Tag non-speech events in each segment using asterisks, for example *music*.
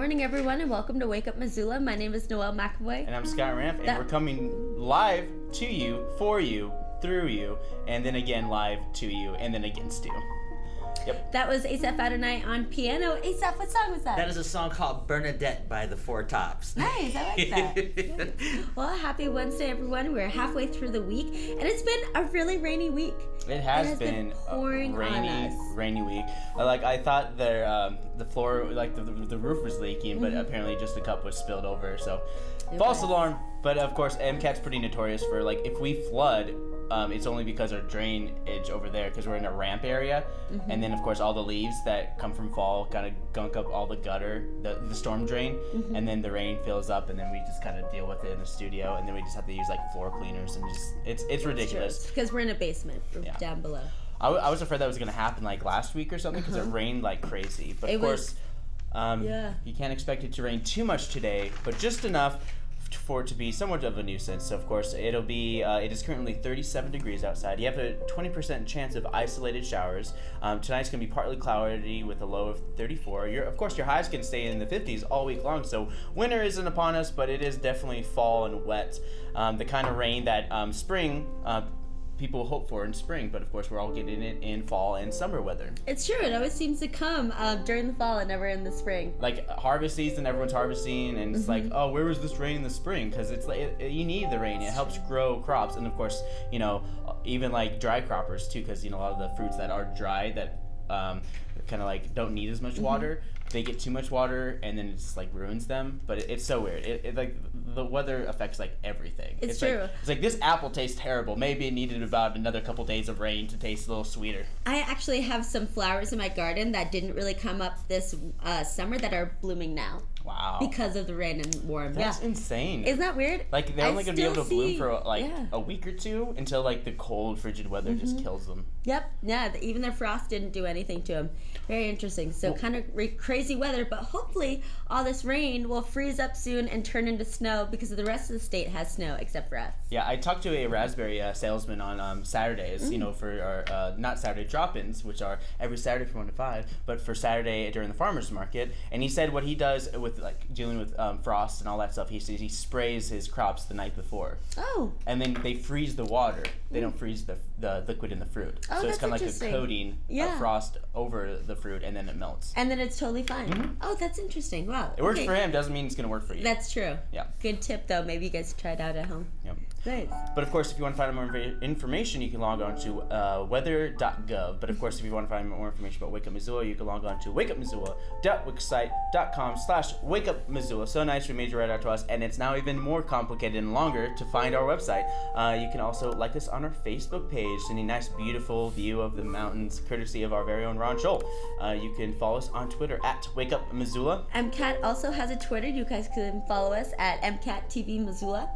Good morning, everyone, and welcome to Wake Up Missoula. My name is Noelle McAvoy. And I'm Scott Ranf, and That- we're coming live to you, for you, through you, and then again live to you, and then against you. Yep. That was Asaph Adonai on piano. Asaph, what song was that? That is a song called Bernadette by the Four Tops. nice. I like that. *laughs* well, happy Wednesday, everyone. We're halfway through the week, and it's been a really rainy week. It has, has been been, pouring a on rainy, us. rainy week. Like I thought, there, um, the floor, like the, the roof was leaking, but apparently just a cup was spilled over. So Mm-hmm. It false was. alarm. But of course, MCAT's pretty notorious for like if we flood. Um, it's only because our drainage over there, because we're in a ramp area, Mm-hmm. and then of course all the leaves that come from fall kind of gunk up all the gutter, the, the storm drain, Mm-hmm. and then the rain fills up, and then we just kind of deal with it in the studio, and then we just have to use like floor cleaners, and just it's it's ridiculous. Because we're in a basement Yeah. down below. I, w- I was afraid that was gonna happen like last week or something because it rained like crazy. But Uh-huh. It of course, um, Yeah. you can't expect it to rain too much today, but just enough for it to be somewhat of a nuisance. So of course, it'll be. Uh, it is currently 37 degrees outside. You have a 20% chance of isolated showers. Um, tonight's gonna be partly cloudy with a low of 34. Your, of course, your highs can stay in the 50s all week long. So winter isn't upon us, but it is definitely fall and wet. Um, the kind of rain that um, spring. Uh, people hope for in spring, but of course we're all getting it in fall and summer weather. It's true. It always seems to come um, during the fall and never in the spring. Like harvest season, everyone's harvesting, and it's like, Mm-hmm. oh, where was this rain in the spring? Because it's like it, you need the rain. It helps grow crops, and of course, you know, even like dry croppers too, because you know a lot of the fruits that are dry that um, kind of like don't need as much Mm-hmm. water. They get too much water, and then it just like ruins them. But it, it's so weird. It, it like the weather affects like everything. It's like- true. it's like this apple tastes terrible. Maybe it needed about another couple days of rain to taste a little sweeter. I actually have some flowers in my garden that didn't really come up this uh, summer that are blooming now Wow. because of the rain and warm. That's yeah. insane. Isn't that weird? like they're I only gonna be able to bloom for like yeah. a week or two until like the cold, frigid weather Mm-hmm. just kills them. Yep. Yeah. Even the frost didn't do anything to them. Very interesting. So kind of re- crazy weather, but hopefully all this rain will freeze up soon and turn into snow because the rest of the state has snow except for us. Yeah, I talked to a raspberry uh, salesman on um, Saturdays. Mm. You know, for our uh, not Saturday drop-ins, which are every Saturday from one to five, but for Saturday during the farmers market. And he said what he does with like dealing with um, frost and all that stuff. He says he sprays his crops the night before, Oh. and then they freeze the water. They don't freeze the, the liquid in the fruit. Mm. Oh, so it's kind of like a coating Yeah. of frost over the fruit, and then it melts. And then it's totally fine. Oh, that's interesting. Wow. It works Okay. for him. Doesn't mean it's gonna work for you. That's true. Yeah. Good tip, though. Maybe you guys try it out at home. Yep. Nice. But of course, if you want to find more inf- information, you can log on to uh, weather.gov. But of course, if you want to find more information about Wake Up Missoula, you can log on to wakeupmissoula.wixsite.com slash wakeupmissoula. So nice, we made you write out to us, and it's now even more complicated and longer to find our website. Uh, you can also like us on our Facebook page, sending a nice, beautiful view of the mountains, courtesy of our very own Ron Scholl. Uh, you can follow us on Twitter at Wake Up Missoula. MCAT also has a Twitter. You guys can follow us at MCAT TV Missoula.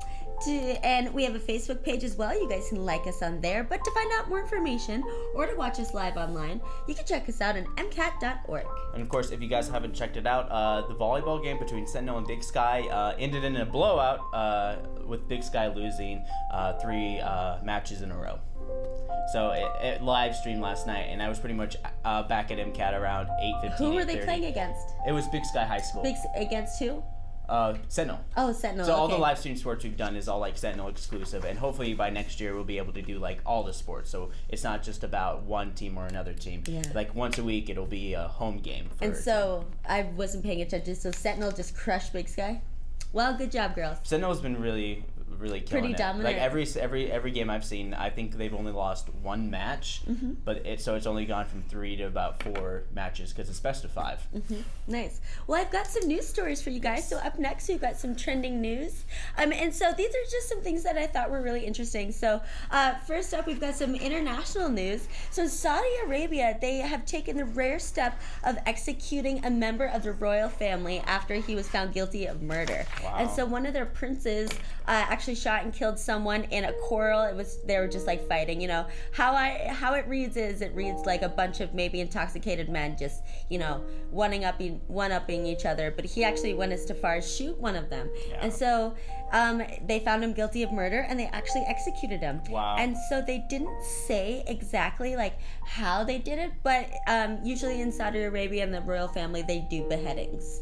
And we have a Facebook page as well. You guys can like us on there. But to find out more information or to watch us live online, you can check us out on MCAT.org. And of course, if you guys haven't checked it out, uh, the volleyball game between Sentinel and Big Sky uh, ended in a blowout uh, with Big Sky losing uh, three uh, matches in a row. So it, it live streamed last night, and I was pretty much uh, back at MCAT around 8:15. Who were they playing against? It was Big Sky High School. Big, against who? Uh, Sentinel. Oh, Sentinel. So all the live stream sports we've done is all like Sentinel exclusive, and hopefully by next year we'll be able to do like all the sports. So it's not just about one team or another team. Yeah. Like once a week, it'll be a home game. For And so I wasn't paying attention. So Sentinel just crushed Big Sky. Well, good job, girls. Sentinel's been really, really killing Pretty it. dominant. Like every every every game I've seen, I think they've only lost one match, Mm-hmm. but it so it's only gone from three to about four matches because it's best of 5 Mm-hmm. Nice. Well, I've got some news stories for you guys. So up next, we've got some trending news. Um, and so these are just some things that I thought were really interesting. So uh, first up, we've got some international news. So Saudi Arabia, they have taken the rare step of executing a member of the royal family after he was found guilty of murder. Wow. And so one of their princes uh, actually shot and killed someone in a quarrel. It was they were just like fighting. You know how I how it reads is it reads like a bunch of maybe intoxicated men just you know one up one upping each other. But he actually went as to far as shoot one of them. Yeah. And so um, they found him guilty of murder and they actually executed him. Wow. And so they didn't say exactly like how they did it, but um, usually in Saudi Arabia and the royal family they do beheadings.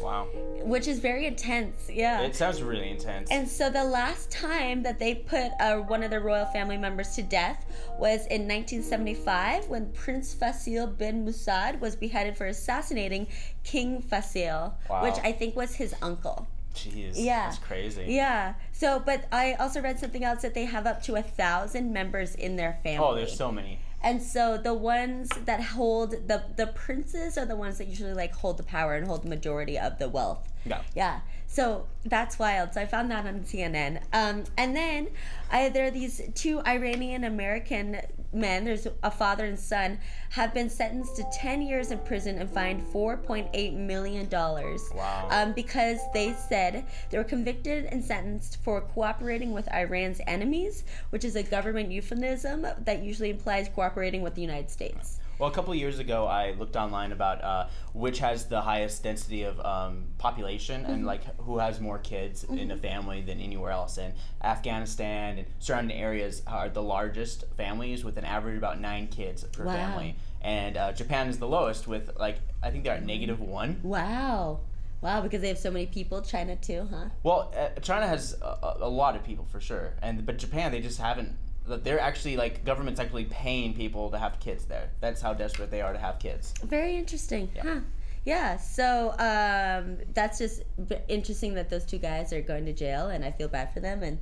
Wow. which is very intense. Yeah. It sounds really intense. And so the last time that they put uh, one of the royal family members to death was in 1975 when Prince Faisal bin Musaid was beheaded for assassinating King Faisal, Wow. which I think was his uncle. Jeez. Yeah. That's crazy. Yeah. So, but I also read something else that they have up to a thousand members in their family. Oh, there's so many. And so the ones that hold the the princes are the ones that usually like hold the power and hold the majority of the wealth. Yeah. Yeah. So that's wild. So I found that on CNN. Um, and then I, there are these two Iranian American men, there's a father and son, have been sentenced to 10 years in prison and fined $4.8 million. Wow. Um, because they said they were convicted and sentenced for cooperating with Iran's enemies, which is a government euphemism that usually implies cooperating with the United States. Well, a couple of years ago, I looked online about uh, which has the highest density of um, population Mm-hmm. and like who has more kids in a family than anywhere else. And Afghanistan and surrounding areas are the largest families with an average about nine kids per Wow. family. And uh, Japan is the lowest with like I think they're at negative one. Wow. Wow, because they have so many people. China too, huh? Well, uh, China has a- a lot of people for sure, and but Japan they just haven't. That they're actually like government's actually paying people to have kids there. That's how desperate they are to have kids. Very interesting, huh? Yeah, so um, that's just interesting that those two guys are going to jail, and I feel bad for them. And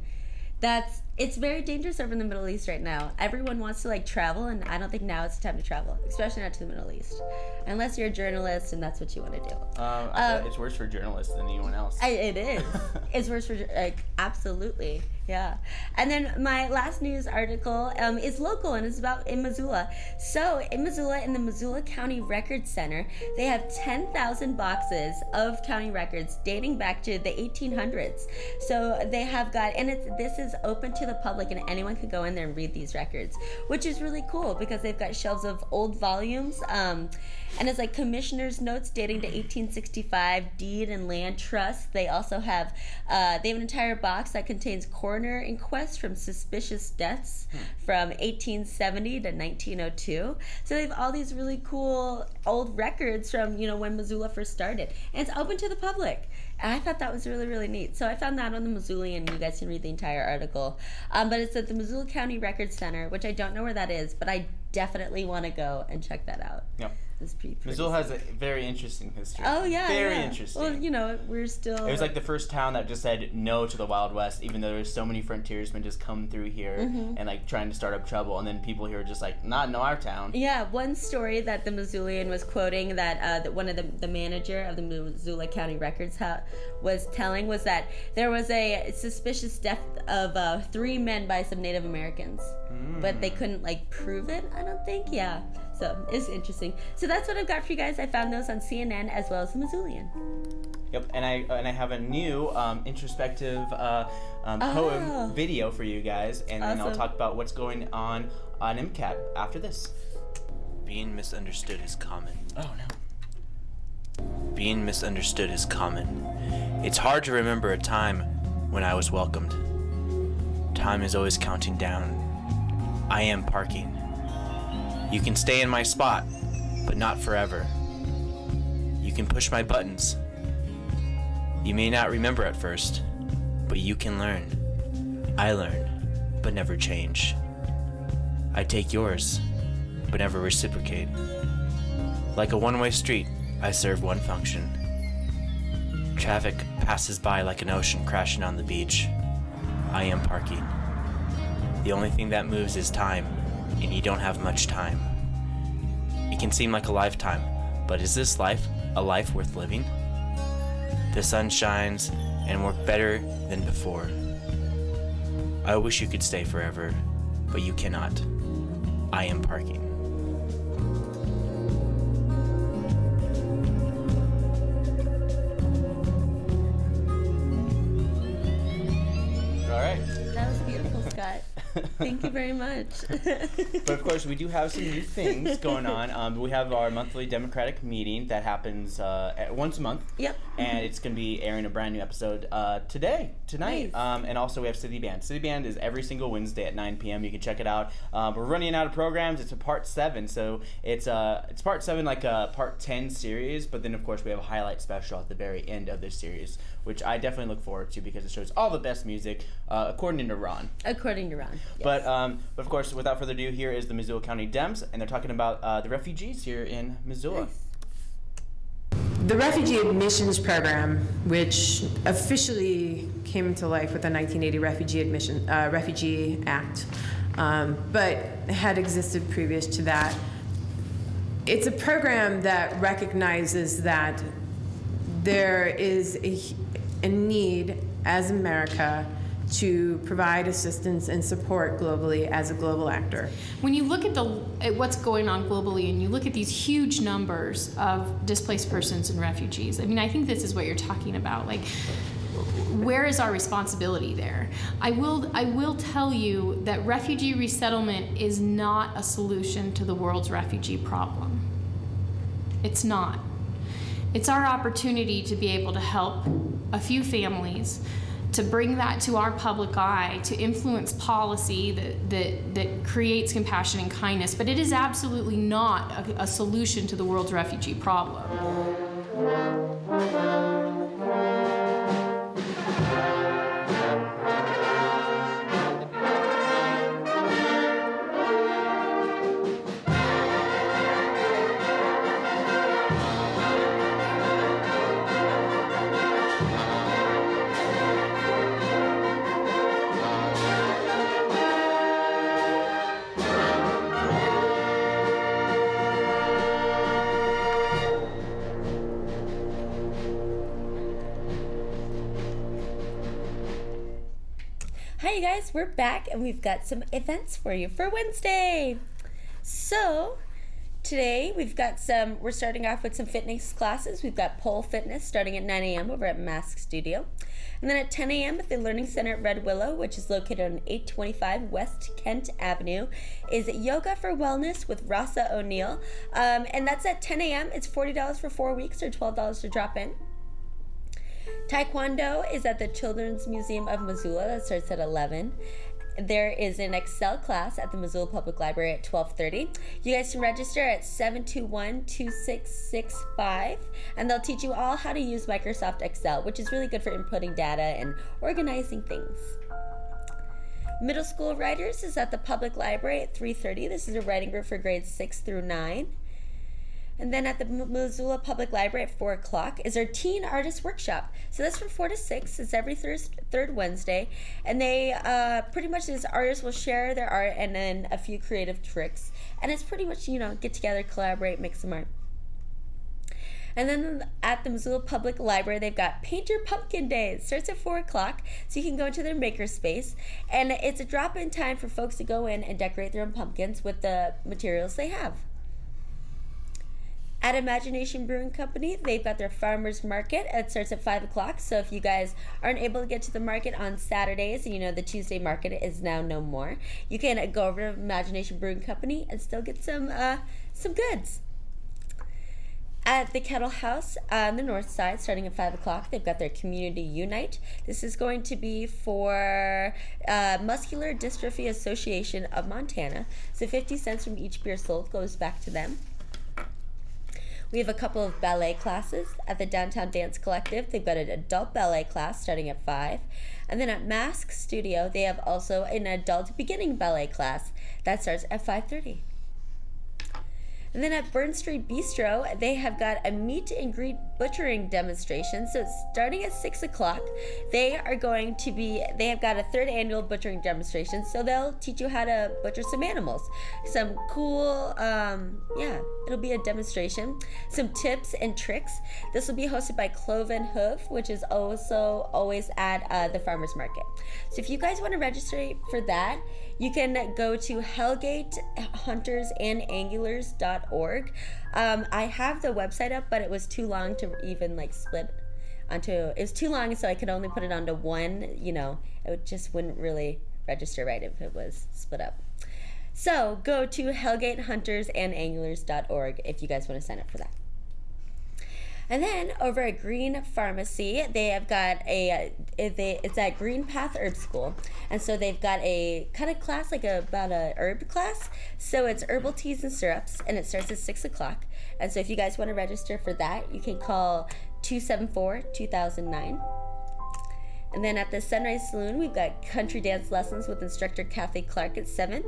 that's it's very dangerous over in the Middle East right now. Everyone wants to like travel, and I don't think now it's the time to travel, especially not to the Middle East, unless you're a journalist and that's what you want to do. Um, Uh, it's worse for journalists than anyone else. I, it is. *laughs* it's worse for like absolutely, yeah. And then my last news article um, is local and it's about in Missoula. So in Missoula, in the Missoula County Record Center, they have ten thousand boxes of county records dating back to the 1800s. So they have got, and it's this is open to the public, and anyone could go in there and read these records, which is really cool because they've got shelves of old volumes. Um, and it's like commissioner's notes dating to 1865, deed and land trust. They also have uh, they have an entire box that contains coroner inquests from suspicious deaths from 1870 to 1902. So they have all these really cool old records from you know when Missoula first started, and it's open to the public. I thought that was really, really neat. So I found that on the Missoulian. You guys can read the entire article. Um, but it's at the Missoula County Record Center, which I don't know where that is, but I definitely want to go and check that out. Yep. It's pretty, pretty Missoula has a very interesting history. Oh yeah, very yeah. interesting. Well, you know, we're still. it was like the first town that just said no to the Wild West, even though there's so many frontiersmen just come through here Mm-hmm. and like trying to start up trouble, and then people here are just like, not in our town. Yeah, one story that the Missoulian was quoting that, uh, that one of the, the manager of the Missoula County Records ha- was telling was that there was a suspicious death of uh, three men by some Native Americans, but they couldn't like prove it. I don't think. Yeah, so it's interesting. So that's what I've got for you guys. I found those on CNN as well as the Missoulian. Yep, and I and I have a new um, introspective uh, um, poem Oh. video for you guys, and then I'll talk about what's going on on MCAT after this. Being misunderstood is common. Oh no. Being misunderstood is common. It's hard to remember a time when I was welcomed. Time is always counting down. I am parking. You can stay in my spot, but not forever. You can push my buttons. You may not remember at first, but you can learn. I learn, but never change. I take yours, but never reciprocate. Like a one way street, I serve one function. Traffic passes by like an ocean crashing on the beach. I am parking. The only thing that moves is time, and you don't have much time. It can seem like a lifetime, but is this life a life worth living? The sun shines and work better than before. I wish you could stay forever, but you cannot. I am parking. All right. That was beautiful, Scott. *laughs* Thank you very much. *laughs* But of course, we do have some new things going on. *laughs* Um, we have our monthly Democratic meeting that happens uh, once a month. Yep. And it's going to be airing a brand new episode uh, today, tonight. Nice. Um, and also, we have City Band. City Band is every single Wednesday at 9 p.m. You can check it out. Um, we're running out of programs. It's a part seven, so it's uh, it's part seven like a part 10 series. But then, of course, we have a highlight special at the very end of this series, which I definitely look forward to because it shows all the best music, uh, according to Ron. According to Ron. Yes. But um, but of course, without further ado, here is the Missoula County Dems, and they're talking about uh, the refugees here in Missoula. Nice. The Refugee Admissions Program, which officially came into life with the 1980 Refugee Admission uh, Refugee Act, um, but had existed previous to that. It's a program that recognizes that there is a, a need as America to provide assistance and support globally as a global actor. When you look at the at what's going on globally and you look at these huge numbers of displaced persons and refugees, I mean, I think this is what you're talking about. Like, where is our responsibility there? I will I will tell you that refugee resettlement is not a solution to the world's refugee problem. It's not. It's our opportunity to be able to help a few families to bring that to our public eye, to influence policy that, that, that creates compassion and kindness, but it is absolutely not a, a solution to the world's refugee problem. We're back and we've got some events for you for Wednesday. So, today we've got some, we're starting off with some fitness classes. We've got pole fitness starting at 9 a.m. over at Mask Studio. And then at 10 a.m. at the Learning Center at Red Willow, which is located on 825 West Kent Avenue, is Yoga for Wellness with Rasa O'Neill. Um, and that's at 10 a.m. It's $40 for four weeks or $12 to drop in. Taekwondo is at the Children's Museum of Missoula. That starts at 11. There is an Excel class at the Missoula Public Library at 12:30. You guys can register at 721-2665 and they'll teach you all how to use Microsoft Excel, which is really good for inputting data and organizing things. Middle school writers is at the public library at 3:30. This is a writing group for grades 6 through 9. And then at the Missoula Public Library at 4 o'clock is our Teen Artist Workshop. So that's from 4 to 6. It's every thir- third Wednesday. And they uh, pretty much, these artists will share their art and then a few creative tricks. And it's pretty much, you know, get together, collaborate, make some art. And then at the Missoula Public Library, they've got Paint Your Pumpkin Day. It starts at 4 o'clock, so you can go into their makerspace. And it's a drop in time for folks to go in and decorate their own pumpkins with the materials they have. At Imagination Brewing Company, they've got their farmers market. It starts at 5 o'clock. So if you guys aren't able to get to the market on Saturdays, and you know the Tuesday market is now no more, you can go over to Imagination Brewing Company and still get some uh, some goods. At the Kettle House on the north side, starting at 5 o'clock, they've got their Community Unite. This is going to be for uh, Muscular Dystrophy Association of Montana. So 50 cents from each beer sold goes back to them. We have a couple of ballet classes at the Downtown Dance Collective. They've got an adult ballet class starting at 5. And then at Mask Studio, they have also an adult beginning ballet class that starts at 5:30. And then at Burn Street Bistro, they have got a meet and greet butchering demonstration. So it's starting at six o'clock. They are going to be, they have got a third annual butchering demonstration. So they'll teach you how to butcher some animals. Some cool, um, yeah, it'll be a demonstration. Some tips and tricks. This will be hosted by Cloven Hoof, which is also always at uh, the farmer's market. So if you guys want to register for that, you can go to hellgatehuntersandanglers.org. Um, I have the website up, but it was too long to even like split onto. It was too long, so I could only put it onto one. You know, it just wouldn't really register right if it was split up. So go to hellgatehuntersandanglers.org if you guys want to sign up for that. And then over at Green Pharmacy, they have got a they, it's at Green Path Herb School, and so they've got a kind of class like a, about a herb class. So it's herbal teas and syrups, and it starts at six o'clock. And so if you guys want to register for that, you can call 274 2009. And then at the Sunrise Saloon, we've got country dance lessons with instructor Kathy Clark at 7.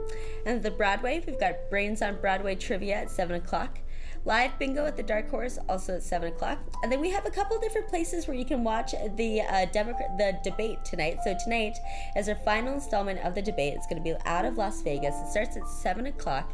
And at the Broadway, we've got Brains on Broadway trivia at 7 o'clock. Live bingo at the Dark Horse, also at 7 o'clock. And then we have a couple different places where you can watch the uh, Democrat, the debate tonight. So tonight is our final installment of the debate. It's going to be out of Las Vegas. It starts at 7 o'clock.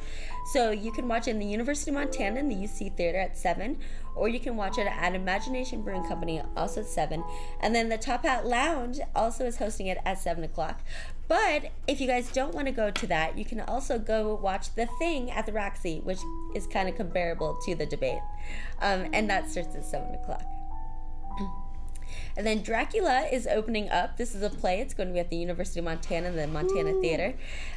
So you can watch it in the University of Montana in the UC Theater at 7, or you can watch it at Imagination Brewing Company also at 7. And then the Top Hat Lounge also is hosting it at 7 o'clock. But if you guys don't want to go to that, you can also go watch The Thing at the Roxy, which is kind of comparable to the debate. Um, and that starts at 7 o'clock. And then Dracula is opening up. This is a play. It's going to be at the University of Montana, the Montana Ooh. Theater.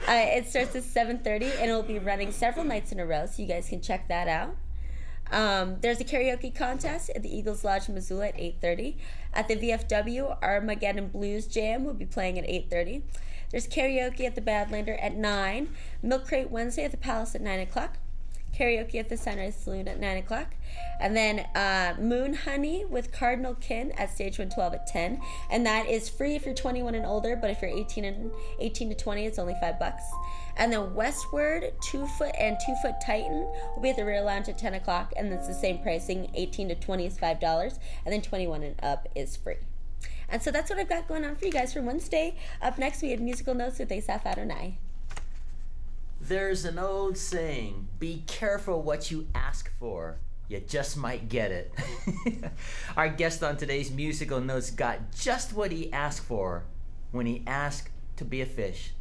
Uh, it starts at 7:30, and it'll be running several nights in a row, so you guys can check that out. Um, there's a karaoke contest at the Eagles Lodge, Missoula at 8:30. At the VFW, Armageddon Blues Jam will be playing at 8:30. There's karaoke at the Badlander at 9. Milk Crate Wednesday at the Palace at 9 o'clock karaoke at the Sunrise Saloon at 9 o'clock. And then uh, Moon Honey with Cardinal Kin at Stage 112 at 10. And that is free if you're 21 and older, but if you're 18 and 18 to 20, it's only 5 bucks. And then Westward, Two Foot and Two Foot Titan will be at the Rear Lounge at 10 o'clock, and it's the same pricing. 18 to 20 is $5, and then 21 and up is free. And so that's what I've got going on for you guys for Wednesday. Up next, we have musical notes with Asaph Adonai. There's an old saying be careful what you ask for. You just might get it. *laughs* Our guest on today's musical notes got just what he asked for when he asked to be a fish.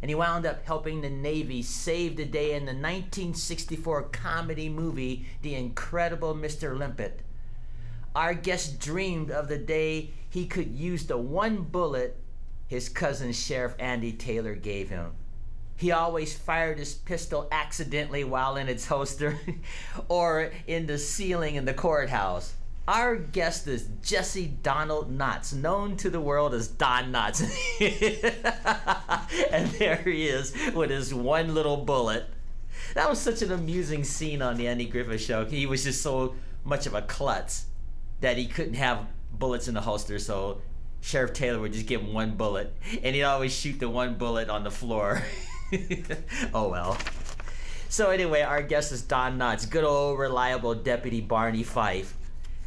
And he wound up helping the Navy save the day in the 1964 comedy movie The Incredible Mr. Limpet. Our guest dreamed of the day he could use the one bullet his cousin Sheriff Andy Taylor gave him he always fired his pistol accidentally while in its holster *laughs* or in the ceiling in the courthouse. Our guest is Jesse Donald Knotts, known to the world as Don Knotts. *laughs* and there he is with his one little bullet. That was such an amusing scene on the Andy Griffith show. He was just so much of a klutz that he couldn't have bullets in the holster, so Sheriff Taylor would just give him one bullet, and he'd always shoot the one bullet on the floor. *laughs* oh well. So anyway, our guest is Don Knotts, good old reliable Deputy Barney Fife.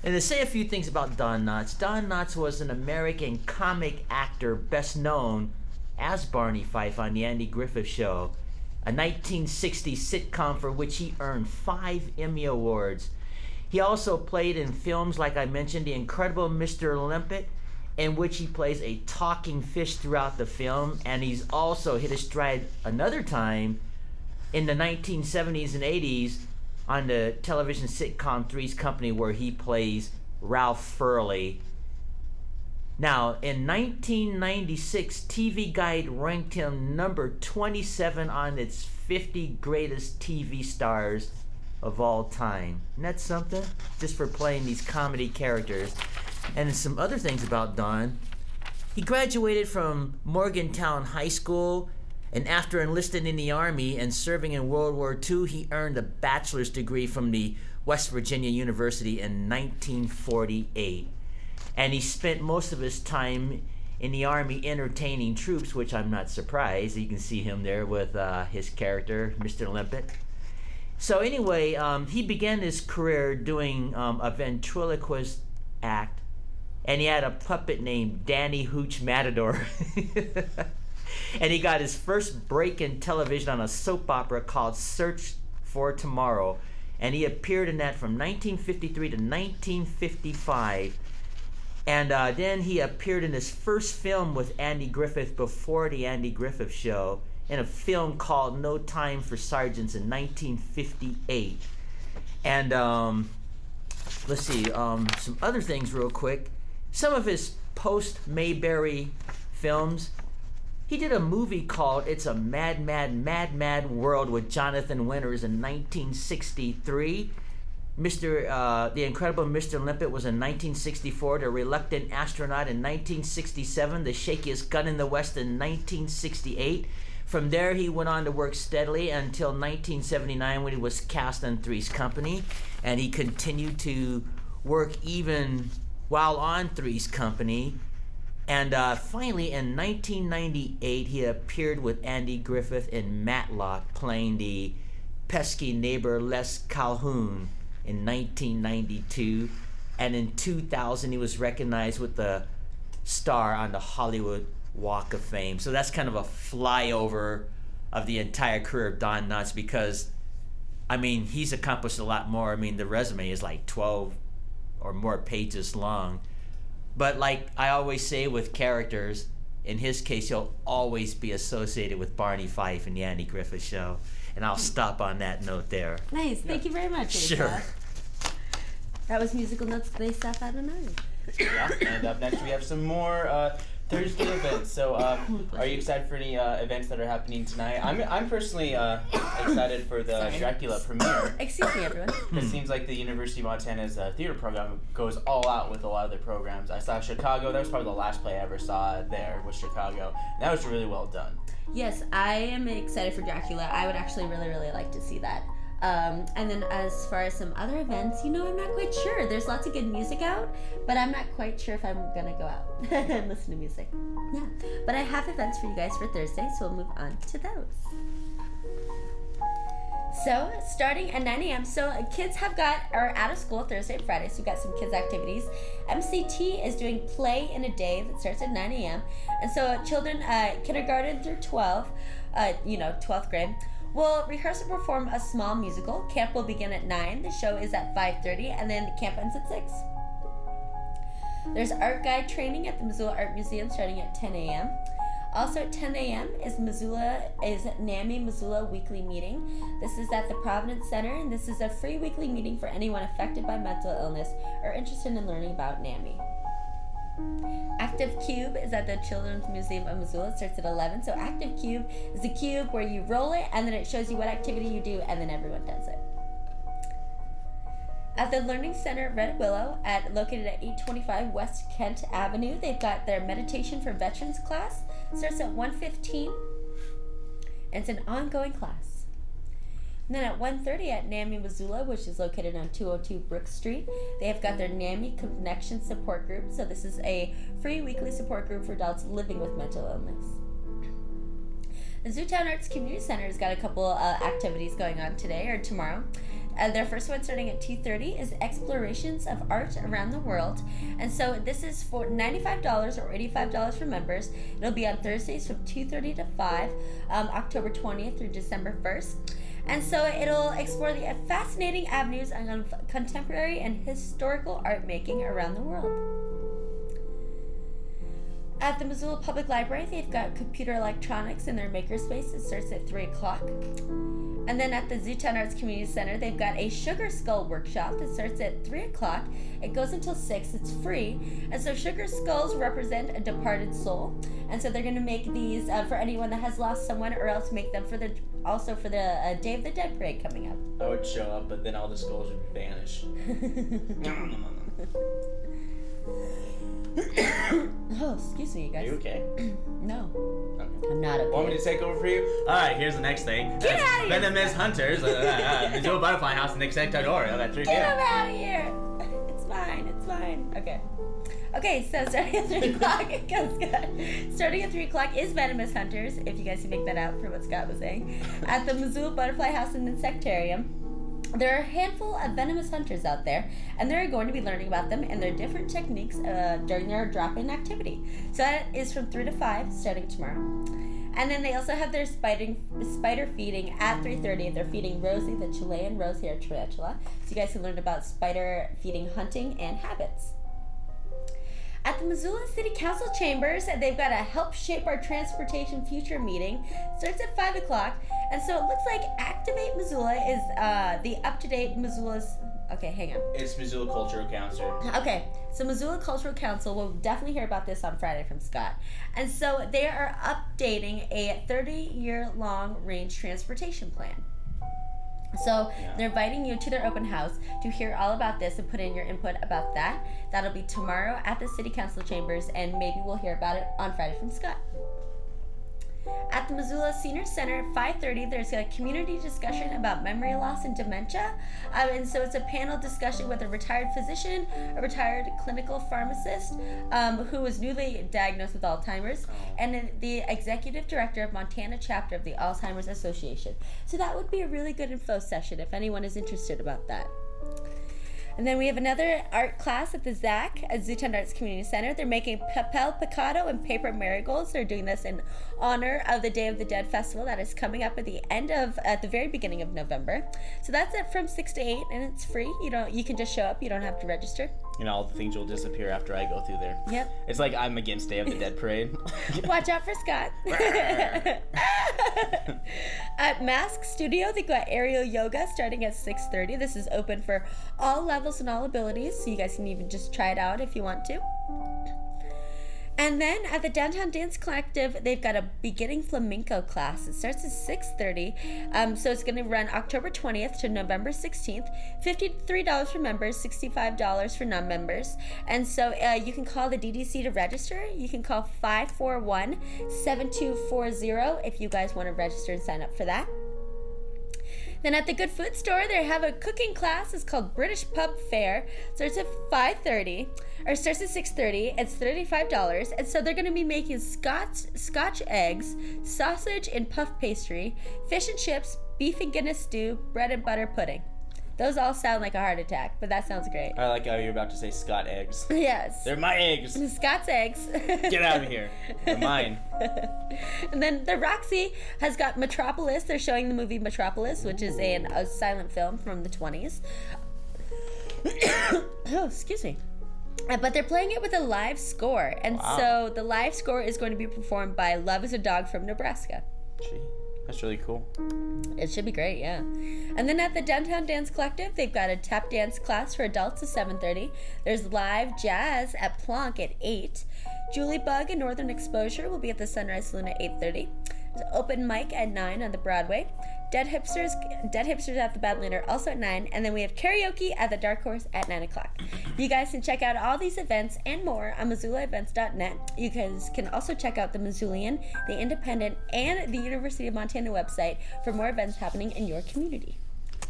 And to say a few things about Don Knotts, Don Knotts was an American comic actor best known as Barney Fife on The Andy Griffith Show, a 1960 sitcom for which he earned five Emmy Awards. He also played in films like I mentioned, The Incredible Mr. Limpet, in which he plays a talking fish throughout the film, and he's also hit his stride another time in the 1970s and 80s on the television sitcom Three's Company, where he plays Ralph Furley. Now, in 1996, TV Guide ranked him number 27 on its 50 greatest TV stars of all time. Isn't that something? Just for playing these comedy characters. And some other things about Don. He graduated from Morgantown High School, and after enlisting in the Army and serving in World War II, he earned a bachelor's degree from the West Virginia University in 1948. And he spent most of his time in the Army entertaining troops, which I'm not surprised. You can see him there with uh, his character, Mr. Limpet. So, anyway, um, he began his career doing um, a ventriloquist act and he had a puppet named Danny Hooch Matador. *laughs* and he got his first break in television on a soap opera called Search for Tomorrow. And he appeared in that from 1953 to 1955. And uh, then he appeared in his first film with Andy Griffith before the Andy Griffith Show in a film called No Time for Sergeants in 1958. And um, let's see, um, some other things real quick some of his post Mayberry films, He did a movie called It's a Mad, Mad, Mad, Mad World with Jonathan Winters in 1963. Mr. Uh, the Incredible Mr. Limpet was in 1964. The Reluctant Astronaut in 1967. The Shakiest Gun in the West in 1968. From there, he went on to work steadily until 1979 when he was cast in Three's Company, and he continued to work even while on Three's Company. And uh, finally, in 1998, he appeared with Andy Griffith in Matlock, playing the pesky neighbor Les Calhoun in 1992. And in 2000, he was recognized with the star on the Hollywood Walk of Fame. So that's kind of a flyover of the entire career of Don Knotts because, I mean, he's accomplished a lot more. I mean, the resume is like 12 or more pages long. But like I always say with characters, in his case, he'll always be associated with Barney Fife and the Andy Griffith Show. And I'll stop on that note there. Nice. Thank you very much. Sure. That was musical notes based off out of nine. Yeah. And up next we have some more uh, Thursday events. So, *laughs* uh, are you excited for any uh, events that are happening tonight? I'm, I'm personally uh, excited for the Sorry. Dracula premiere. Excuse me, everyone. It seems like the University of Montana's uh, theater program goes all out with a lot of their programs. I saw Chicago. That was probably the last play I ever saw there was Chicago. And that was really well done. Yes, I am excited for Dracula. I would actually really, really like to see that. Um, and then as far as some other events, you know, I'm not quite sure. There's lots of good music out, but I'm not quite sure if I'm gonna go out *laughs* and listen to music. Yeah, but I have events for you guys for Thursday, so we'll move on to those. So, starting at 9 a.m., so kids have got, are out of school Thursday and Friday, so we've got some kids' activities. MCT is doing play in a day that starts at 9 a.m. And so, children, uh, kindergarten through 12, uh, you know, 12th grade, will rehearse and perform a small musical. Camp will begin at 9, the show is at 5.30, and then camp ends at 6. There's art guide training at the Missoula Art Museum starting at 10 a.m. Also at 10 a.m. is Missoula is NAMI Missoula weekly meeting. This is at the Providence Center, and this is a free weekly meeting for anyone affected by mental illness or interested in learning about NAMI. Active Cube is at the Children's Museum of Missoula. It starts at 11. So Active Cube is a cube where you roll it, and then it shows you what activity you do, and then everyone does it. At the Learning Center Red Willow, at located at 825 West Kent Avenue, they've got their meditation for veterans class. Starts at 1:15. And it's an ongoing class. And then at 1:30 at NAMI Missoula, which is located on 202 Brook Street, they have got their NAMI Connection Support Group. So this is a free weekly support group for adults living with mental illness. The Zootown Arts Community Center has got a couple uh, activities going on today or tomorrow. Uh, their first one starting at 2.30 is explorations of art around the world and so this is for $95 or $85 for members it'll be on thursdays from 2.30 to 5 um, october 20th through december 1st and so it'll explore the fascinating avenues of contemporary and historical art making around the world at the Missoula Public Library, they've got computer electronics in their makerspace. It starts at 3 o'clock. And then at the Zootown Arts Community Center, they've got a Sugar Skull workshop that starts at 3 o'clock. It goes until 6. It's free. And so Sugar Skulls represent a departed soul. And so they're going to make these uh, for anyone that has lost someone or else make them for the also for the uh, Day of the Dead parade coming up. I would show up, but then all the skulls would vanish. No, no, no, no. *coughs* oh, excuse me, you Are guys. you okay? *clears throat* No, Okay. I'm not okay. Want me to take over for you? All right, here's the next thing. Get outta here. Venomous Hunters, uh, uh, uh, Missoula Butterfly House, and Insectadora. That's right Get him out of here! *laughs* It's fine, it's fine. Okay. Okay, so *laughs* starting at 3 o'clock, it goes good. Starting at 3 o'clock is Venomous Hunters, if you guys can make that out for what Scott was saying. At the Missoula Butterfly House and Insectarium, there are a handful of venomous hunters out there, and they're going to be learning about them and their different techniques uh, during their drop-in activity. So that is from 3 to 5, starting tomorrow. And then they also have their spider, spider feeding at 3.30. They're feeding Rosie, the Chilean rose hair tarantula. So you guys can learn about spider feeding hunting and habits. At the Missoula City Council chambers, they've got a Help Shape Our Transportation Future meeting. Starts at 5 o'clock. And so it looks like Activate Missoula is uh, the up to date Missoula's. Okay, hang on. It's Missoula Cultural Council. Okay, so Missoula Cultural Council, we'll definitely hear about this on Friday from Scott. And so they are updating a 30 year long range transportation plan. So Yeah. they're inviting you to their open house to hear all about this and put in your input about that. That'll be tomorrow at the City Council chambers, and maybe we'll hear about it on Friday from Scott. At the Missoula Senior Center at 5:30, there's a community discussion about memory loss and dementia, um, and so it's a panel discussion with a retired physician, a retired clinical pharmacist um, who was newly diagnosed with Alzheimer's, and the executive director of Montana chapter of the Alzheimer's Association. So that would be a really good info session if anyone is interested about that. And then we have another art class at the ZAC at Zootown Arts Community Center. They're making papel picado and paper marigolds. They're doing this in honor of the Day of the Dead festival that is coming up at the end of at the very beginning of November. So that's it from six to eight, and it's free. You don't you can just show up. You don't have to register. And all the things will disappear after I go through there. Yep. It's like I'm against Day of the Dead parade. *laughs* Watch out for Scott. *laughs* at Mask Studio, they got aerial yoga starting at 6:30. This is open for all levels and all abilities, so you guys can even just try it out if you want to. And then at the Downtown Dance Collective, they've got a beginning flamenco class. It starts at 6:30. Um, so it's going to run October 20th to November 16th. $53 for members, $65 for non-members. And so uh, you can call the DDC to register. You can call 541-7240 if you guys want to register and sign up for that. Then at the Good Food Store, they have a cooking class. It's called British Pub Fare. Starts at 5:30 or starts at 6:30. It's $35, and so they're going to be making Scotch Scotch eggs, sausage and puff pastry, fish and chips, beef and Guinness stew, bread and butter pudding. Those all sound like a heart attack, but that sounds great. I like how you're about to say Scott eggs. *laughs* Yes. They're my eggs. *laughs* Scott's eggs. Get out of here. They're mine. *laughs* and then the Roxy has got Metropolis. They're showing the movie Metropolis, which is an, a silent film from the 20s. *coughs* oh, excuse me. Uh, But they're playing it with a live score. And Wow. so the live score is going to be performed by Love is a Dog from Nebraska. Gee, that's really cool. It should be great, yeah. And then at the Downtown Dance Collective, they've got a tap dance class for adults at 7:30. There's live jazz at Plonk at 8. Julie Bug and Northern Exposure will be at the Sunrise Saloon at 8:30. There's open mic at 9 on the Broadway. Dead Hipsters, Dead Hipsters at the Badlander also at 9, and then we have karaoke at the Dark Horse at 9 o'clock. You guys can check out all these events and more on MissoulaEvents.net. You guys can also check out the Missoulian, the Independent, and the University of Montana website for more events happening in your community.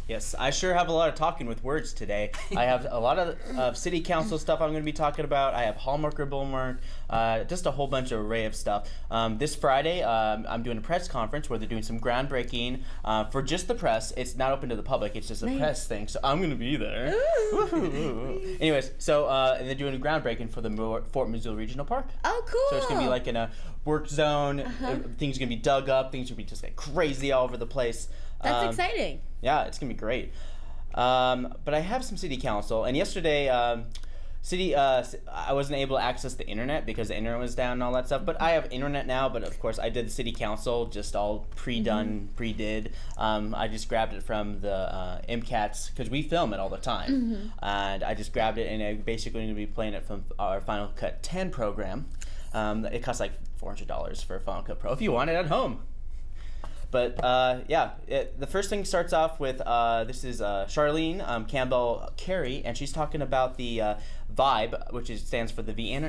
Yes, I sure have a lot of talking with words today. *laughs* I have a lot of, of city council stuff I'm going to be talking about. I have Hallmark or Bullmark, uh, just a whole bunch of array of stuff. Um, this Friday, um, I'm doing a press conference where they're doing some groundbreaking uh, for just the press. It's not open to the public. It's just a Nice. press thing, so I'm going to be there. Anyways, so uh, and they're doing a groundbreaking for the Fort Missoula Regional Park. Oh, cool! So it's gonna be like in a work zone. Uh-huh. Things are gonna be dug up. Things are gonna be just like crazy all over the place. That's Um, exciting. Yeah, it's gonna be great. Um, but I have some city council, and yesterday, um, city, uh, I wasn't able to access the internet because the internet was down and all that stuff. But I have internet now. But of course, I did the city council just all pre-done, pre-did. Um, I just grabbed it from the uh, MCATs because we film it all the time, and I just grabbed it, and I basically going to be playing it from our Final Cut 10 program. Um, it costs like four hundred dollars for a Final Cut Pro if you want it at home. But uh, yeah, it, the first thing starts off with uh, this is uh, Charlene um, Campbell Carey, and she's talking about the uh, Vibe, which is, stands for the Vienna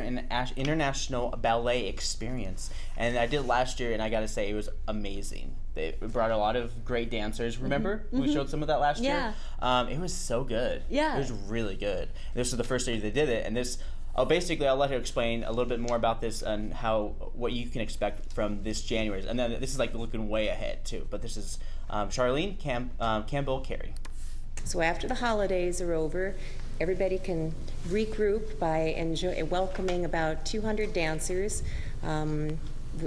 International Ballet Experience. And I did it last year, and I got to say, it was amazing. They brought a lot of great dancers. Remember, we showed some of that last Yeah. year. Um, it was so good. Yeah. it was really good. This was the first year they did it, and this. Oh, basically, I'll let her explain a little bit more about this and how what you can expect from this January. And then this is like looking way ahead too. But this is um, Charlene um, Campbell Carey. So after the holidays are over, everybody can regroup by enjoy, welcoming about 200 dancers. Um,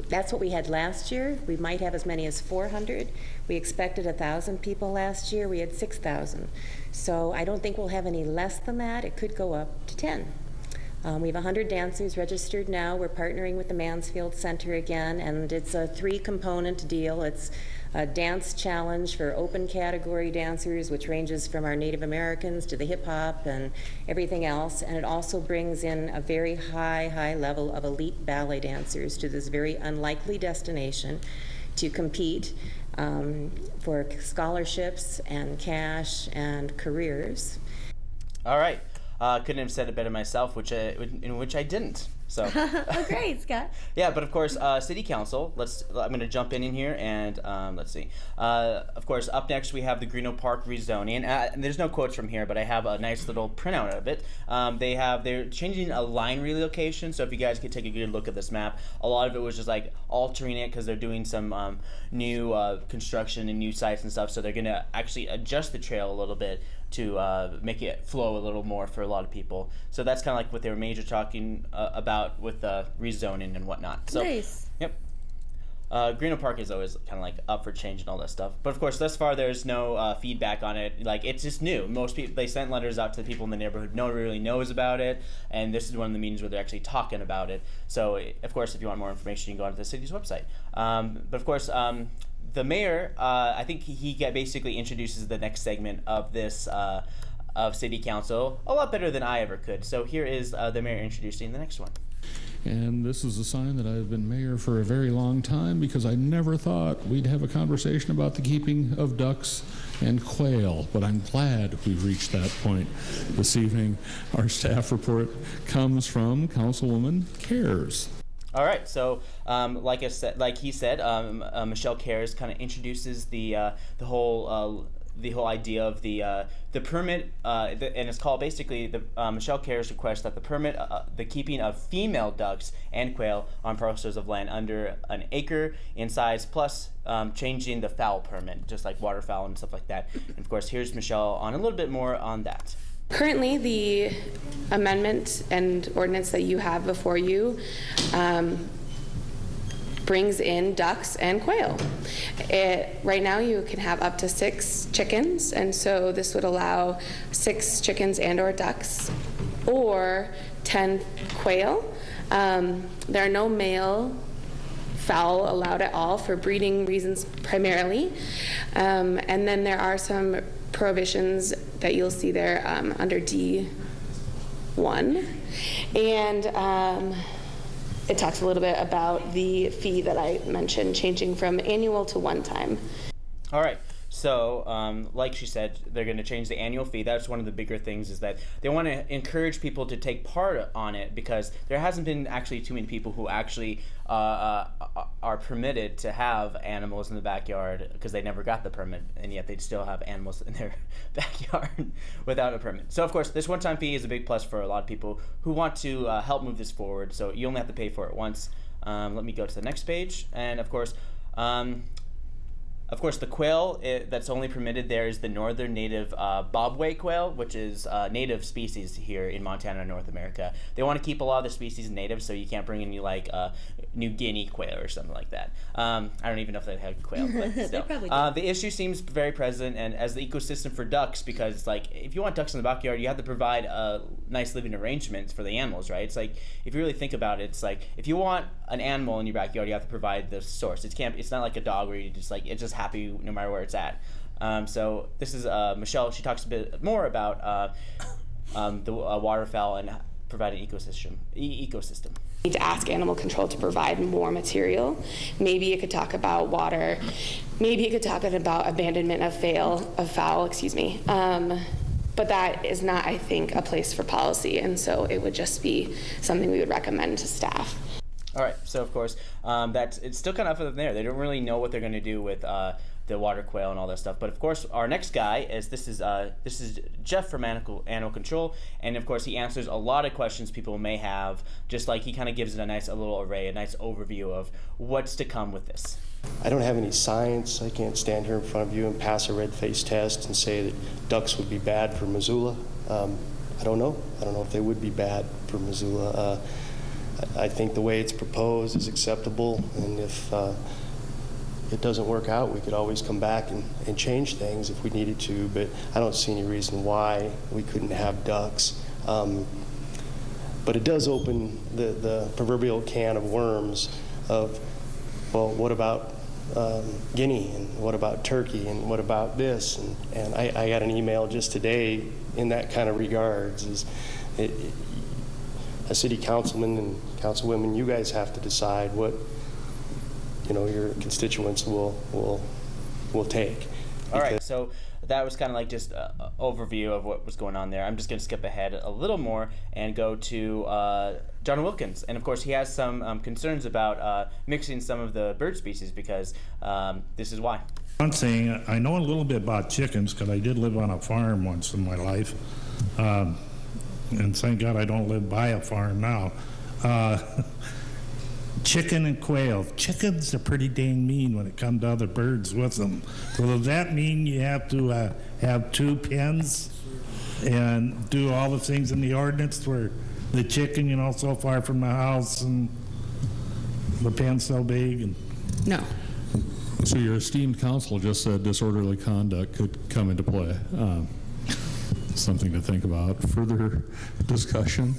that's what we had last year. We might have as many as 400. We expected 1,000 people last year. We had 6,000. So I don't think we'll have any less than that. It could go up to 10. Um, we have 100 dancers registered now. We're partnering with the Mansfield Center again, and it's a three-component deal. It's a dance challenge for open category dancers, which ranges from our Native Americans to the hip hop and everything else. And it also brings in a very high, high level of elite ballet dancers to this very unlikely destination to compete um, for scholarships and cash and careers. All right. Uh, couldn't have said it better myself, which I, in which I didn't. So. *laughs* oh, great, Scott. *laughs* yeah, but of course, uh, City Council. Let's. I'm going to jump in in here and um, let's see. Uh, of course, up next we have the Greenough Park rezoning, uh, and there's no quotes from here, but I have a nice little printout of it. Um, they have they're changing a line relocation, so if you guys could take a good look at this map, a lot of it was just like altering it because they're doing some um, new uh, construction and new sites and stuff. So they're going to actually adjust the trail a little bit to uh, make it flow a little more for a lot of people. So that's kind of like what they were major talking uh, about with uh, rezoning and whatnot. So, nice. Yep. Uh, Greenough Park is always kind of like up for change and all that stuff. But of course, thus far there's no uh, feedback on it. Like it's just new. Most people they sent letters out to the people in the neighborhood. No one really knows about it, and this is one of the meetings where they're actually talking about it. So of course, if you want more information, you can go onto the city's website. Um, but of course, um, the mayor, uh, I think he basically introduces the next segment of this uh, of city council a lot better than I ever could. So here is uh, the mayor introducing the next one. And this is a sign that I've been mayor for a very long time because I never thought we'd have a conversation about the keeping of ducks and quail, but I'm glad we've reached that point this evening. Our staff report comes from Councilwoman Cares. All right, so um, like I said, like he said, um, uh, Michelle Cares kind of introduces the uh, the whole uh, the whole idea of the uh, the permit, uh, the, and it's called basically the uh, Michelle Cares request that the permit the keeping of female ducks and quail on parcels of land under an acre in size, plus um, changing the fowl permit, just like waterfowl and stuff like that. And of course, here's Michelle on a little bit more on that. Currently, the amendment and ordinance that you have before you um, brings in ducks and quail. It, right now, you can have up to six chickens, and so this would allow six chickens and or ducks, or 10 quail. Um, there are no male fowl allowed at all for breeding reasons primarily. Um, and then there are some prohibitions that you'll see there um, under D1. And um, it talks a little bit about the fee that I mentioned, changing from annual to one time. All right. So, um, like she said, they're going to change the annual fee. That's one of the bigger things is that they want to encourage people to take part on it because there hasn't been actually too many people who actually uh, uh, are permitted to have animals in the backyard because they never got the permit, and yet they still have animals in their *laughs* backyard without a permit. So, of course, this one-time fee is a big plus for a lot of people who want to uh, help move this forward. So you only have to pay for it once. Um, let me go to the next page, and of course. Um, of course, the quail it, that's only permitted there is the northern native uh, bobwhite quail, which is a native species here in Montana North America. They want to keep a lot of the species native, so you can't bring any like uh, New Guinea quail or something like that. Um, I don't even know if they have quail, but *laughs* still. uh, the issue seems very present, and as the ecosystem for ducks, because it's like if you want ducks in the backyard, you have to provide a nice living arrangement for the animals, right? It's like if you really think about it, it's like if you want an animal in your backyard, you have to provide the source. It can't. It's not like a dog where you just like it just happy no matter where it's at. Um, so this is uh, Michelle. She talks a bit more about uh, um, the uh, waterfowl and providing ecosystem e- ecosystem. Need to ask animal control to provide more material. Maybe you could talk about water. Maybe you could talk about abandonment of fail of fowl. Excuse me. Um, but that is not, I think, a place for policy, and so it would just be something we would recommend to staff. All right. So of course, um, that's it's still kind of up in there. They don't really know what they're going to do with uh, the water quail and all that stuff. But of course, our next guy is this is uh, this is Jeff from Animal, Animal Control, and of course, he answers a lot of questions people may have. Just like he kind of gives it a nice a little array, a nice overview of what's to come with this. I don't have any science. I can't stand here in front of you and pass a red face test and say that ducks would be bad for Missoula. Um, I don't know. I don't know if they would be bad for Missoula. Uh, I think the way it's proposed is acceptable, and if uh, it doesn't work out, we could always come back and, and change things if we needed to, but I don't see any reason why we couldn't have ducks. Um, but it does open the, the proverbial can of worms of, well, what about um, Guinea and what about Turkey and what about this? And, and I, I got an email just today in that kind of regards. Is it, it, a city councilman and councilwomen, you guys have to decide what you know your constituents will will will take. All right, so that was kind of like just an overview of what was going on there. I'm just going to skip ahead a little more and go to uh, Jon Wilkins. And of course, he has some um, concerns about uh, mixing some of the bird species because um, this is why. One thing, I know a little bit about chickens because I did live on a farm once in my life. Um, and thank God I don't live by a farm now. Uh, *laughs* chicken and quail. Chickens are pretty dang mean when it comes to other birds with them. So does that mean you have to uh, have two pens and do all the things in the ordinance where the chicken, you know, so far from the house and the pen so big? And No. so your esteemed counsel just said disorderly conduct could come into play. Um, something to think about. Further *laughs* discussion.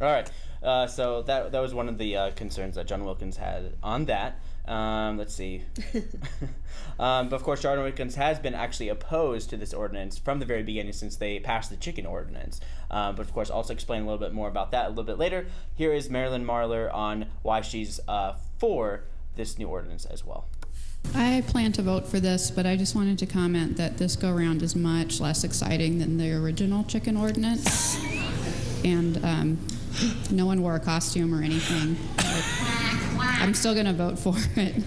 All right. Uh, so that that was one of the uh, concerns that Jon Wilkins had on that. Um, let's see. *laughs* *laughs* um, but of course, Jon Wilkins has been actually opposed to this ordinance from the very beginning since they passed the chicken ordinance. Um, but of course, I'll also explain a little bit more about that a little bit later. Here is Marilyn Marler on why she's uh, for this new ordinance as well. I plan to vote for this, but I just wanted to comment that this go around is much less exciting than the original chicken ordinance. *laughs* And um, no one wore a costume or anything. I'm still going to vote for it. *laughs*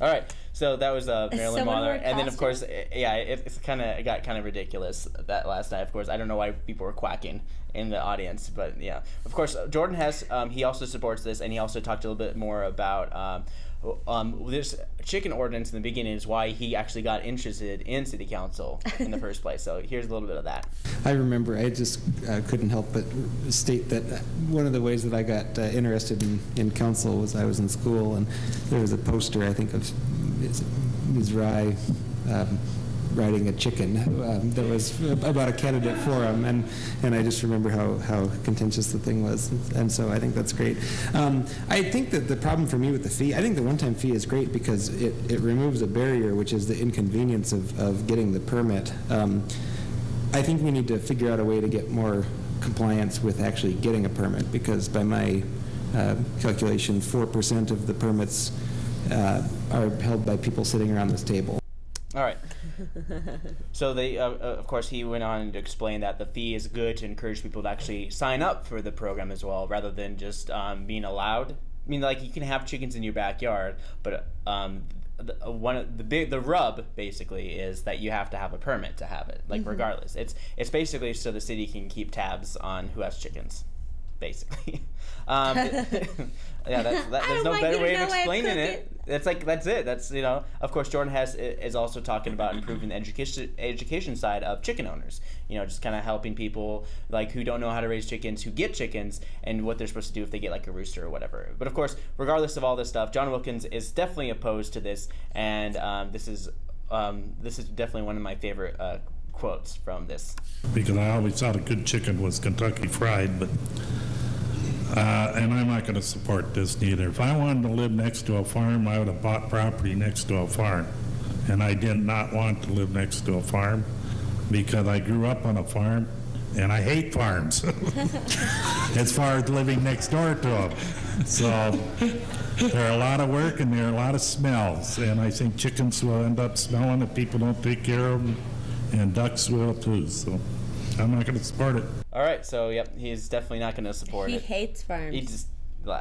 All right. So that was uh, Marilyn someone wear and then of course, it, yeah, it, it's kind of it got kind of ridiculous that last night. Of course, I don't know why people were quacking in the audience, but yeah, of course, Jordan Hess um, he also supports this, and he also talked a little bit more about. Um, um, this chicken ordinance in the beginning is why he actually got interested in city council in the *laughs* first place. So here's a little bit of that. I remember, I just uh, couldn't help but state that one of the ways that I got uh, interested in, in council was I was in school and there was a poster, I think, of Ms. Ms. Rye um, riding a chicken um, that was about a candidate forum, and, and I just remember how, how contentious the thing was, and so I think that's great. Um, I think that the problem for me with the fee, I think the one-time fee is great because it, it removes a barrier, which is the inconvenience of, of getting the permit. Um, I think we need to figure out a way to get more compliance with actually getting a permit, because by my uh, calculation, 4% of the permits uh, are held by people sitting around this table. All right. *laughs* So they, uh, uh, of course, he went on to explain that the fee is good to encourage people to actually sign up for the program as well, rather than just um, being allowed. I mean, like you can have chickens in your backyard, but um, the, uh, one of the big the rub basically is that you have to have a permit to have it. Like regardless, it's it's basically so the city can keep tabs on who has chickens, basically. *laughs* Um, *laughs* *laughs* yeah, that's, that, there's no better way of explaining it. That's like that's it. That's you know. Of course, Jordan Hess is also talking about improving the education education side of chicken owners. You know, just kind of helping people like who don't know how to raise chickens, who get chickens, and what they're supposed to do if they get like a rooster or whatever. But of course, regardless of all this stuff, Jon Wilkins is definitely opposed to this, and um, this is um, this is definitely one of my favorite uh, quotes from this. because I always thought a good chicken was Kentucky Fried, but, uh, and I'm not going to support this neither. If I wanted to live next to a farm, I would have bought property next to a farm. And I did not want to live next to a farm because I grew up on a farm and I hate farms *laughs* as far as living next door to them. So there are a lot of work and there are a lot of smells. And I think chickens will end up smelling if people don't take care of them, and ducks will too. So I'm not going to support it. All right, so yep, he's definitely not going to support He it. hates farms. he just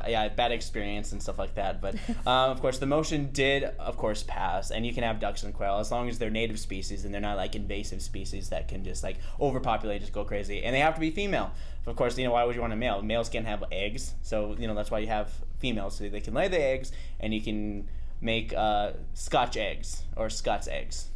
yeah bad experience and stuff like that but *laughs* um, of course the motion did of course pass and you can have ducks and quail as long as they're native species and they're not like invasive species that can just like overpopulate just go crazy and they have to be female of course you know why would you want a male males can't have eggs so you know that's why you have females so they can lay the eggs and you can make uh, scotch eggs or scots eggs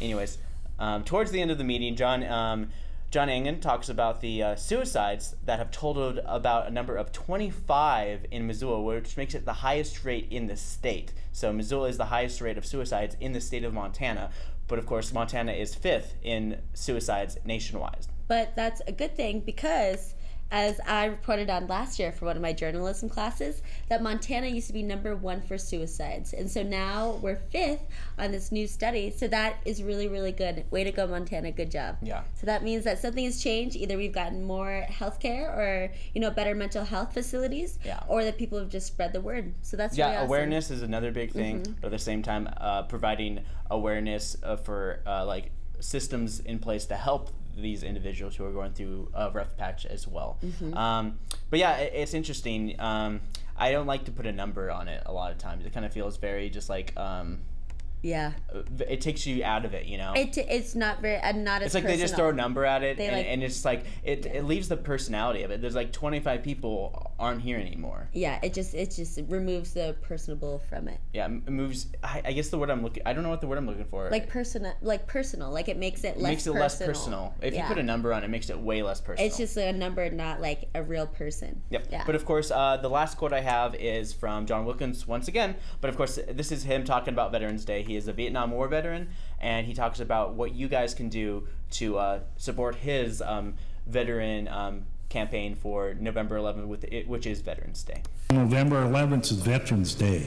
anyways um, towards the end of the meeting john um, John Engen talks about the uh, suicides that have totaled about a number of 25 in Missoula, which makes it the highest rate in the state. So Missoula is the highest rate of suicides in the state of Montana, but of course Montana is fifth in suicides nationwide. but that's a good thing because as I reported on last year for one of my journalism classes, that Montana used to be number one for suicides. And so now we're fifth on this new study. So that is really, really good. Way to go, Montana. Good job. Yeah. So that means that something has changed. Either we've gotten more healthcare or, you know, better mental health facilities, Yeah. or that people have just spread the word. So that's yeah really awesome. awareness is another big thing Mhm. but at the same time uh, providing awareness uh, for uh, like systems in place to help these individuals who are going through a rough patch as well. Mhm. um, but yeah it, it's interesting. Um, i don't like to put a number on it a lot of times. It kind of feels very just like um, Yeah. it takes you out of it you know? It, it's not very, uh, not as it's like they just throw a number at it and, like- and it's like it, it leaves the personality of it. There's like 25 people aren't here anymore Yeah, it just it just removes the personable from it. yeah it moves I, I guess the word i'm looking i don't know what the word i'm looking for Like personal, like personal, like it makes it less makes it personal. less personal. If Yeah. you put a number on it, it makes it way less personal. It's just a number, not like a real person. Yep. Yeah. But of course, uh, the last quote I have is from Jon Wilkins once again. But of course, this is him talking about Veterans Day. He is a Vietnam War veteran, and he talks about what you guys can do to uh, support his um, veteran um, campaign for November 11th, with it, which is Veterans Day. November 11th is Veterans Day.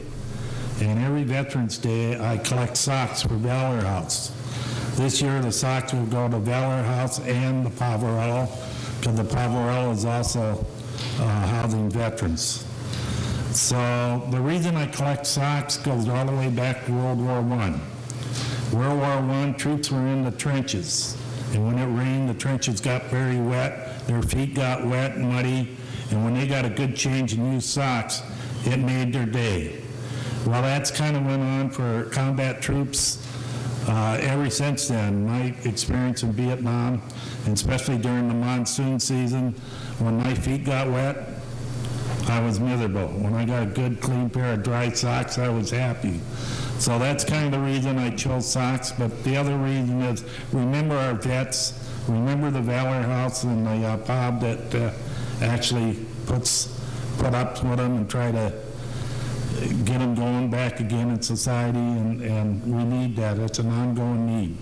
And every Veterans Day, I collect socks for Valor House. This year, the socks will go to Valor House and the Poverello, because the Poverello is also uh, housing veterans. So the reason I collect socks goes all the way back to World War I. World War I, troops were in the trenches. And when it rained, the trenches got very wet, their feet got wet and muddy, and when they got a good change in new socks, it made their day. Well, that's kind of went on for combat troops uh, ever since then. My experience in Vietnam, and especially during the monsoon season, when my feet got wet, I was miserable. When I got a good, clean pair of dry socks, I was happy. So that's kind of the reason I chose socks. But the other reason is remember our vets, remember the Valor House and the uh, pub that uh, actually puts put up with them and try to get them going back again in society, and, and we need that. It's an ongoing need.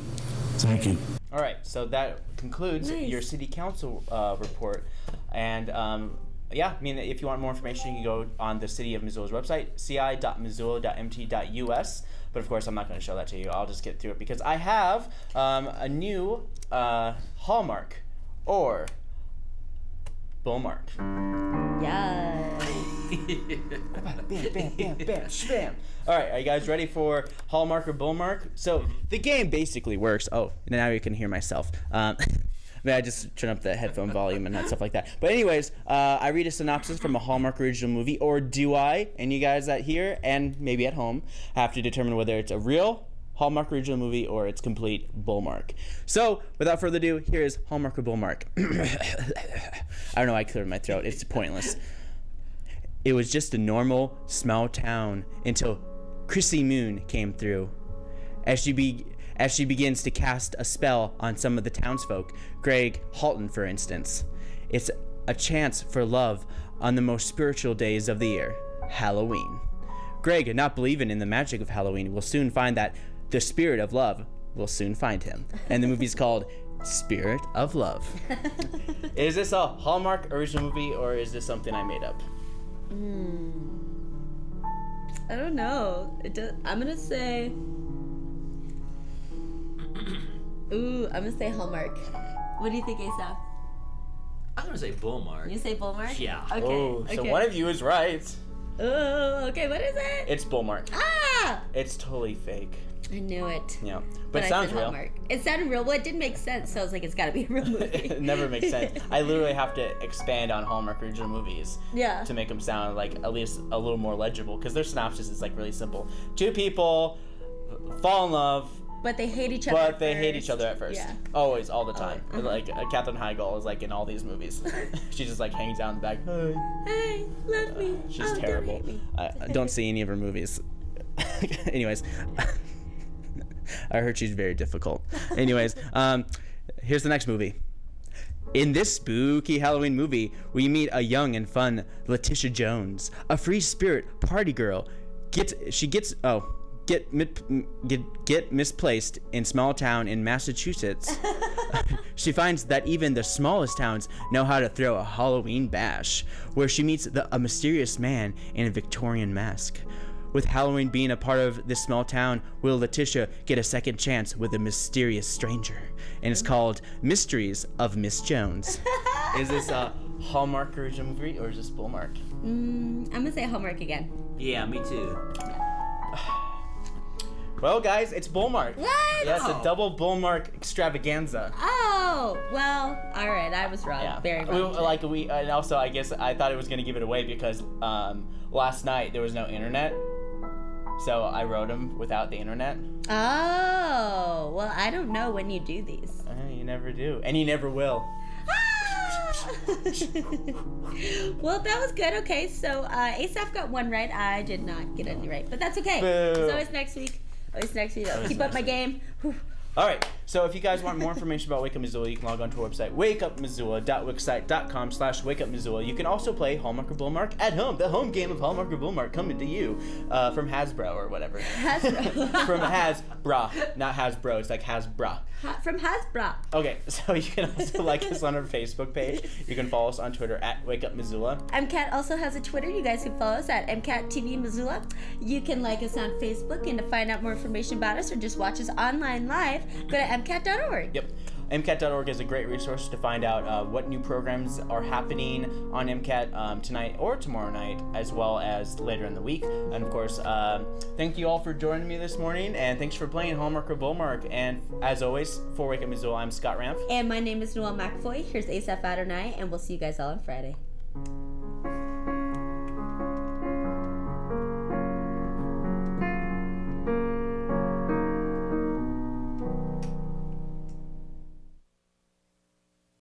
Thank you. All right, so that concludes Nice. your city council uh, report. And um, yeah, I mean, if you want more information, you can go on the city of Missoula's website, ci.missoula.mt.us. But of course, I'm not going to show that to you. I'll just get through it because I have um, a new uh, hallmark or bullmark. Yeah. *laughs* bam, bam, bam, bam, bam. All right, are you guys ready for Hallmark or Bullmark? So the game basically works. Oh, now you can hear myself. Um, *laughs* May I just turn up the headphone volume and that stuff like that. But anyways, uh, I read a synopsis from a Hallmark original movie, or do I? And you guys that here and maybe at home have to determine whether it's a real Hallmark original movie or it's complete Bullmark. So without further ado, here is Hallmark or Bullmark. *coughs* I don't know. I cleared my throat. It's pointless. It was just a normal, small town until Chrissy Moon came through. As she be as she begins to cast a spell on some of the townsfolk, Greg Halton, for instance. It's a chance for love on the most spiritual days of the year, Halloween. Greg, not believing in the magic of Halloween, will soon find that the spirit of love will soon find him. And the movie's called Spirit of Love. *laughs* is this a Hallmark original movie or is this something I made up? Hmm. I don't know. It does, I'm gonna say. Ooh, I'm gonna say Hallmark. What do you think, Asaph? I'm gonna say Bullmark. You say Bullmark? Yeah. Okay. Oh, so okay. one of you is right. Oh, okay. What is it? It's Bullmark. Ah! It's totally fake. I knew it. Yeah, but, But it I sounds said real. Hallmark. It sounded real. Well, it didn't make sense. So I was like, it's got to be a real *laughs* movie. it never makes sense. I literally have to expand on Hallmark original movies Yeah. to make them sound like at least a little more legible because their synopsis is like really simple. Two people fall in love, But they hate each other. but they hate each other at first. Yeah. Always, all the time. uh-huh. Like uh, Katherine Heigl is like in all these movies. *laughs* *laughs* she just like hangs out in the back. Hey. Hey, love me. She's oh, don't terrible. me. I, I don't see any of her movies. *laughs* Anyways, I heard she's very difficult. Anyways, um, here's the next movie. In this spooky Halloween movie, we meet a young and fun Letitia Jones, a free spirit party girl. Gets she gets oh get get get misplaced in small town in Massachusetts. *laughs* She finds that even the smallest towns know how to throw a Halloween bash, where she meets the, a mysterious man in a Victorian mask. With Halloween being a part of this small town, will Letitia get a second chance with a mysterious stranger? And it's called Mysteries of Miss Jones. *laughs* is this a Hallmark original movie or is this Bullmark? Mm, I'm gonna say Hallmark again. Yeah, me too. Well, guys, it's Bullmark. What? Yeah, it's a double Bullmark extravaganza. Oh, well, all right. I was wrong. Yeah. Very We- like we, and also I guess I thought it was gonna give it away because um, last night there was no internet, so I wrote them without the internet. Oh, well, I don't know when you do these. Uh, you never do, and you never will. *laughs* well, that was good. Okay, so uh, Asaph got one right. I did not get any right, but that's okay. Boo. It's always next week. Always next. I'll Always keep up my game. Whew. All right. So if you guys want more information about Wake Up Missoula, you can log on to our website, wakeupmissoula.wixsite.com slash wakeupmissoula. You can also play Hallmark or Bullmark at home, the home game of Hallmark or Bullmark coming to you uh, from Hasbro or whatever. Hasbro. *laughs* from Hasbra, not Hasbro. It's like Hasbra. Ha- From Hasbro. Okay, so *laughs* you can also like us on our Facebook page. You can follow us on Twitter at Wake Up Missoula. MCAT also has a Twitter. You guys can follow us at MCAT TV Missoula. You can like us on Facebook, and to find out more information about us or just watch us online live, go to MCAT.org. Yep. MCAT.org is a great resource to find out uh, what new programs are happening on MCAT um, tonight or tomorrow night, as well as later in the week. And of course, uh, thank you all for joining me this morning, and thanks for playing Hallmark or Bullmark. And as always, for Wake Up Missoula, I'm Scott Ranf. And my name is Noelle McAvoy. Here's Asaph Adonai, and we'll see you guys all on Friday.